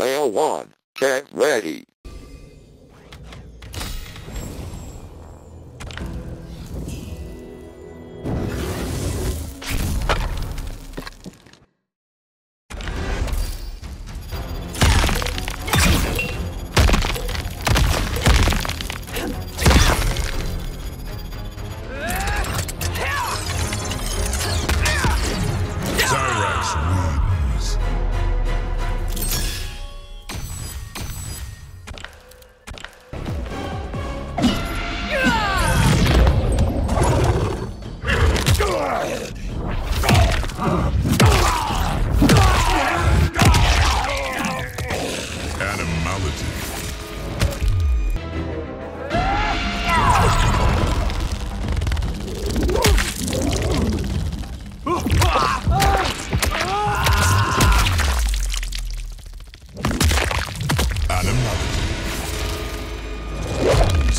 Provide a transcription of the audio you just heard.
Player 1, get ready.